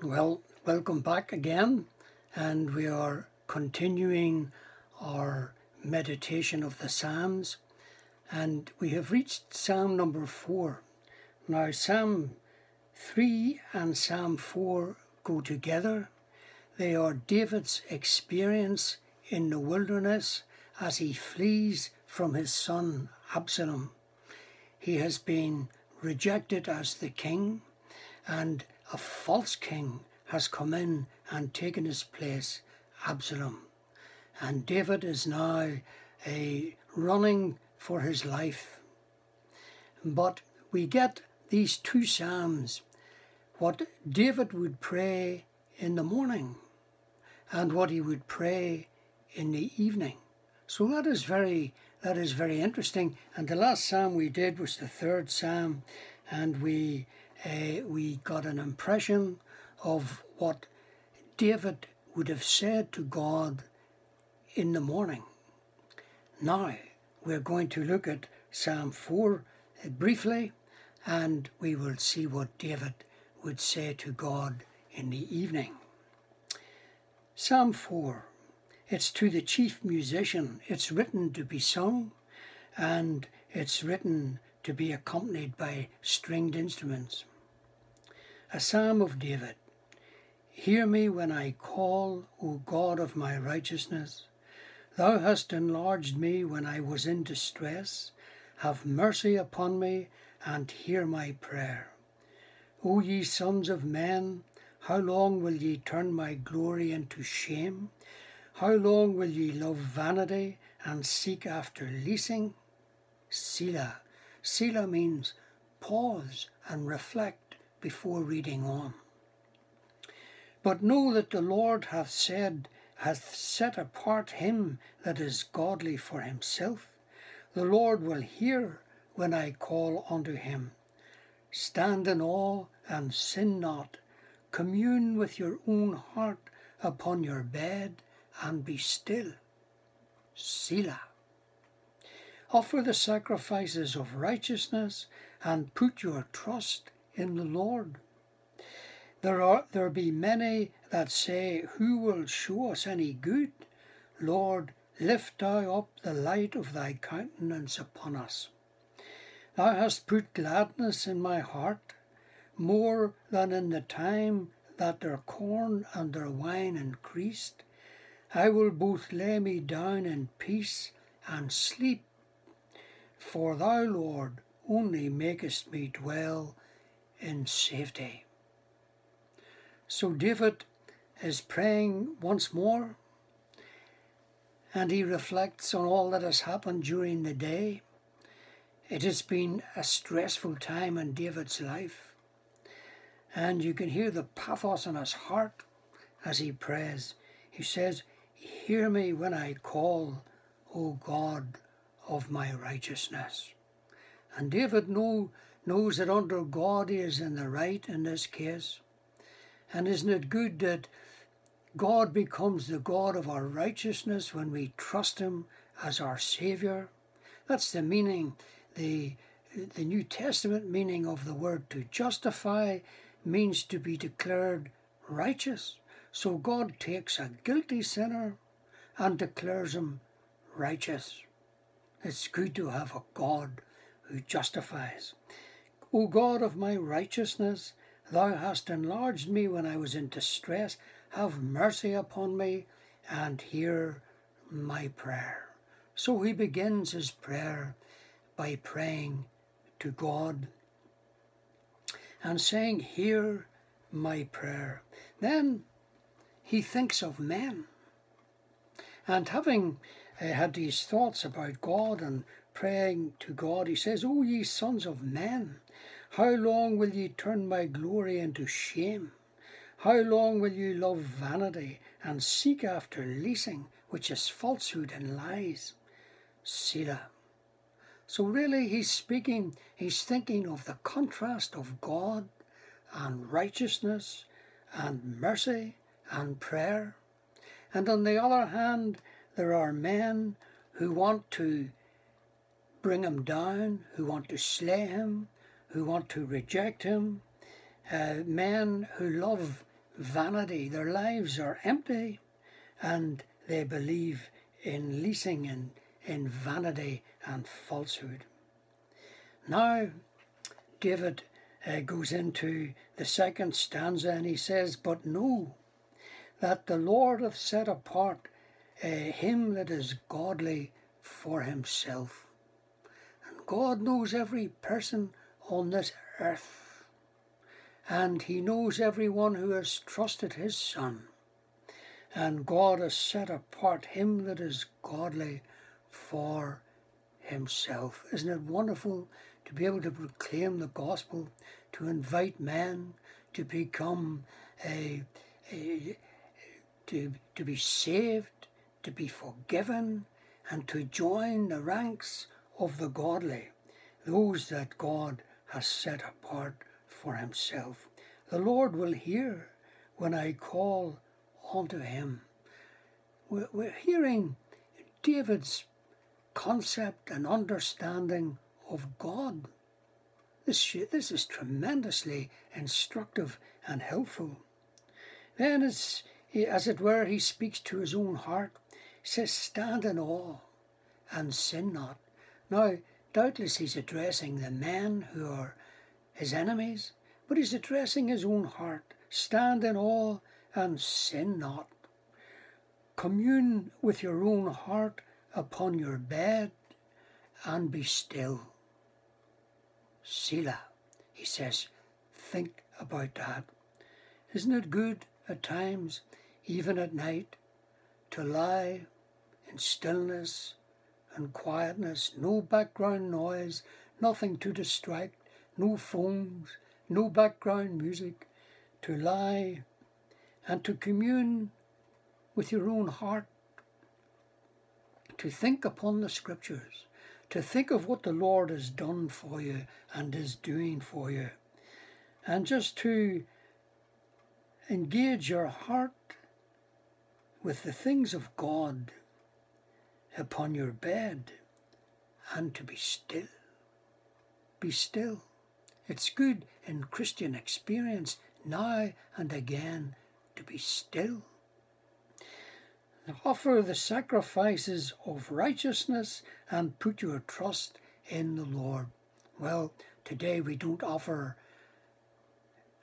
Well, welcome back again, and we are continuing our meditation of the Psalms, and we have reached Psalm number four. Now, Psalm 3 and Psalm 4 go together. They are David's experience in the wilderness as he flees from his son Absalom. He has been rejected as the king, and a false king has come in and taken his place, Absalom. And David is now a running for his life. But we get these two psalms, what David would pray in the morning and what he would pray in the evening. So that is very that is very interesting. And the last psalm we did was the third psalm, and we uh, we got an impression of what David would have said to God in the morning. Now, we're going to look at Psalm 4 uh, briefly, and we will see what David would say to God in the evening. Psalm 4 it's to the chief musician. It's written to be sung, and it's written to be accompanied by stringed instruments. A Psalm of David. Hear me when I call, O God of my righteousness. Thou hast enlarged me when I was in distress. Have mercy upon me and hear my prayer. O ye sons of men, how long will ye turn my glory into shame? How long will ye love vanity and seek after leasing? Selah. Selah means pause and reflect before reading on. But know that the Lord hath said, hath set apart him that is godly for himself. The Lord will hear when I call unto him. Stand in awe and sin not. Commune with your own heart upon your bed and be still. Selah. Offer the sacrifices of righteousness and put your trust in the Lord. There are there be many that say, Who will show us any good? Lord, lift thou up the light of thy countenance upon us. Thou hast put gladness in my heart, more than in the time that their corn and their wine increased. I will both lay me down in peace and sleep for thou, Lord, only makest me dwell in safety. So David is praying once more and he reflects on all that has happened during the day. It has been a stressful time in David's life, and you can hear the pathos in his heart as he prays. He says, Hear me when I call, O God of my righteousness. And David know, knows that under God he is in the right in this case. And isn't it good that God becomes the God of our righteousness when we trust him as our Saviour? That's the meaning, the, the New Testament meaning of the word to justify means to be declared righteous. So God takes a guilty sinner and declares him righteous. It's good to have a God who justifies. O God of my righteousness, thou hast enlarged me when I was in distress. Have mercy upon me and hear my prayer. So he begins his prayer by praying to God and saying, Hear my prayer. Then he thinks of men. And having uh, had these thoughts about God and praying to God, he says, O ye sons of men, how long will ye turn my glory into shame? How long will you love vanity and seek after leasing, which is falsehood and lies? Selah. So really he's speaking, he's thinking of the contrast of God and righteousness and mercy and prayer. And on the other hand, there are men who want to bring him down, who want to slay him, who want to reject him, uh, men who love vanity. Their lives are empty and they believe in leasing and in vanity and falsehood. Now, David uh, goes into the second stanza and he says, But know that the Lord hath set apart uh, him that is godly for himself. And God knows every person on this earth, and he knows everyone who has trusted his Son. And God has set apart him that is godly for himself. Isn't it wonderful to be able to proclaim the gospel, to invite men to become a, a to, to be saved, to be forgiven, and to join the ranks of the godly, those that God has set apart for himself. The Lord will hear when I call unto him. We're hearing David's concept and understanding of God. This, this is tremendously instructive and helpful. Then, as, as it were, he speaks to his own heart says, Stand in awe and sin not. Now, doubtless he's addressing the men who are his enemies, but he's addressing his own heart. Stand in awe and sin not. Commune with your own heart upon your bed and be still. Selah, he says, think about that. Isn't it good at times, even at night, to lie in stillness and quietness, no background noise, nothing to distract, no phones, no background music, to lie and to commune with your own heart, to think upon the scriptures, to think of what the Lord has done for you and is doing for you, and just to engage your heart with the things of God upon your bed and to be still. Be still. It's good in Christian experience now and again to be still. Offer the sacrifices of righteousness and put your trust in the Lord. Well, today we don't offer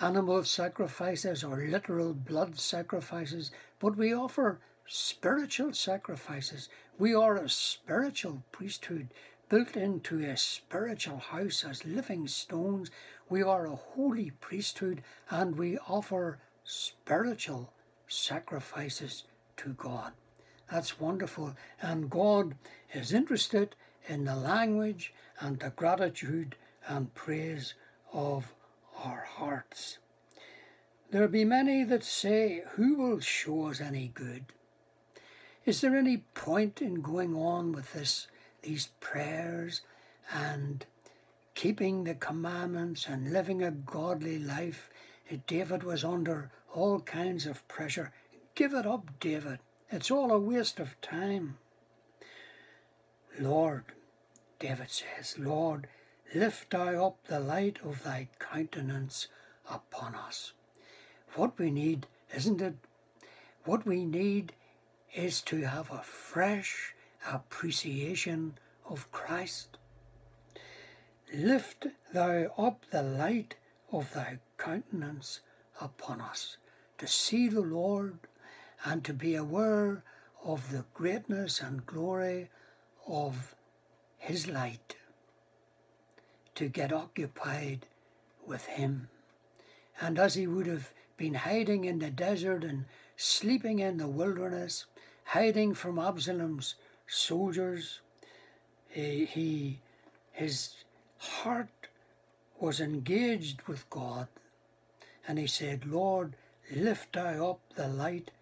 animal sacrifices or literal blood sacrifices, but we offer spiritual sacrifices. We are a spiritual priesthood built into a spiritual house as living stones. We are a holy priesthood and we offer spiritual sacrifices to God. That's wonderful. And God is interested in the language and the gratitude and praise of our hearts. There be many that say, Who will show us any good? Is there any point in going on with this, these prayers and keeping the commandments and living a godly life? David was under all kinds of pressure. Give it up, David. It's all a waste of time. Lord, David says, Lord, lift thou up the light of thy countenance upon us. What we need, isn't it? What we need is to have a fresh appreciation of Christ. Lift thou up the light of thy countenance upon us, to see the Lord and to be aware of the greatness and glory of his light, to get occupied with him. And as he would have been hiding in the desert and sleeping in the wilderness, hiding from Absalom's soldiers. He, he, his heart was engaged with God, and he said, Lord, lift thou up the light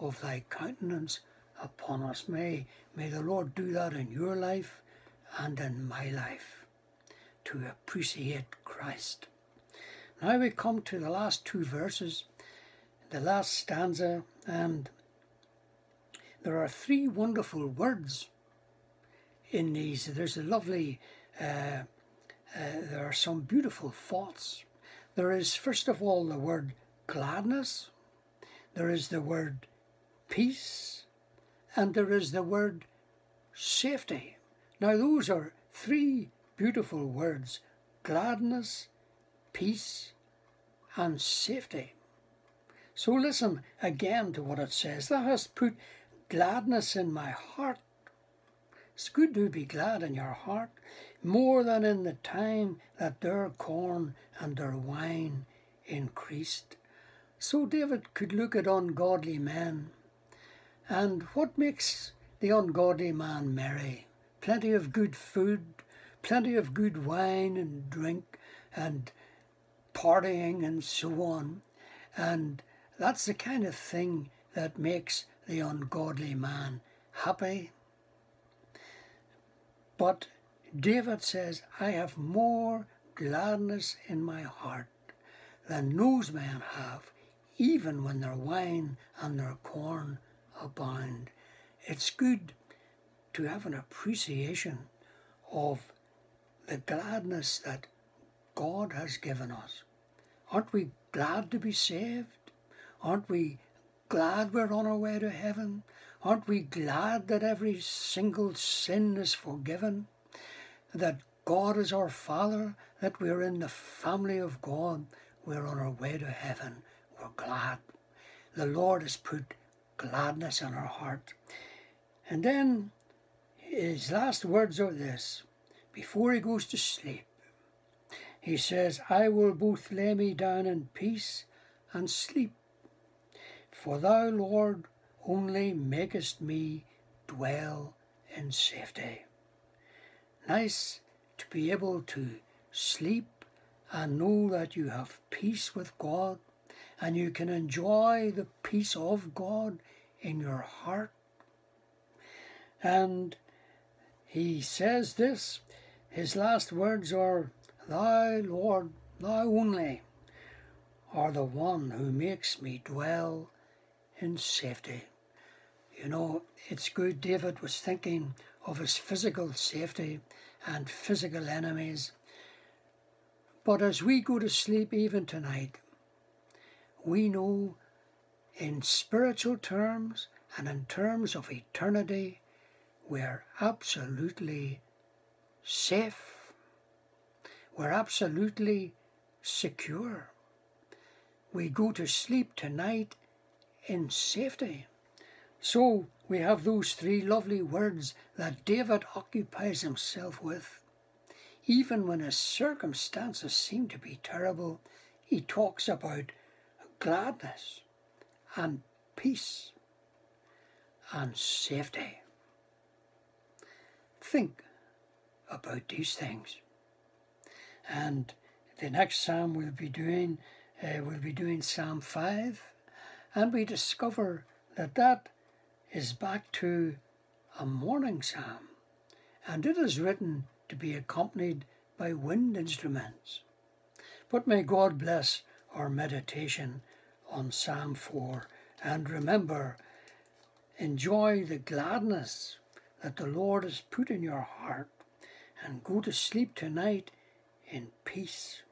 of thy countenance upon us. May, may the Lord do that in your life and in my life to appreciate Christ. Now we come to the last two verses, the last stanza, and there are three wonderful words in these. There's a lovely, uh, uh, there are some beautiful thoughts. There is, first of all, the word gladness. there is the word peace, and there is the word safety. Now, those are three beautiful words gladness, peace, and safety. So listen again to what it says. Thou hast put gladness in my heart. It's good to be glad in your heart, more than in the time that their corn and their wine increased. So David could look at ungodly men. And what makes the ungodly man merry? Plenty of good food, plenty of good wine and drink, and partying and so on. And that's the kind of thing that makes the ungodly man happy. But David says, I have more gladness in my heart than those men have, even when their wine and their corn abound. It's good to have an appreciation of the gladness that God has given us. Aren't we glad to be saved? Aren't we glad we're on our way to heaven? Aren't we glad that every single sin is forgiven? That God is our Father, that we're in the family of God, we're on our way to heaven, we're glad. The Lord has put gladness in our heart. And then his last words are this before he goes to sleep. He says, I will both lay me down in peace and sleep for thou, Lord, only makest me dwell in safety. Nice to be able to sleep and know that you have peace with God and you can enjoy the peace of God in your heart. And he says this, his last words are, Thou, Lord, thou only, are the one who makes me dwell in safety. You know, it's good David was thinking of his physical safety and physical enemies. But as we go to sleep even tonight, we know in spiritual terms and in terms of eternity, we're absolutely safe. We're absolutely secure. We go to sleep tonight in safety. So we have those three lovely words that David occupies himself with. Even when his circumstances seem to be terrible, he talks about gladness and peace and safety. Think about these things. And the next psalm we'll be doing, uh, we'll be doing Psalm 5 and we discover that that is back to a morning psalm, and it is written to be accompanied by wind instruments. But may God bless our meditation on Psalm 4, and remember, enjoy the gladness that the Lord has put in your heart, and go to sleep tonight in peace.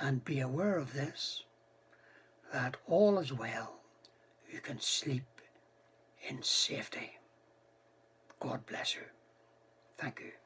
And be aware of this that all is well. You can sleep in safety. God bless you. Thank you.